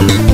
Mm-hmm.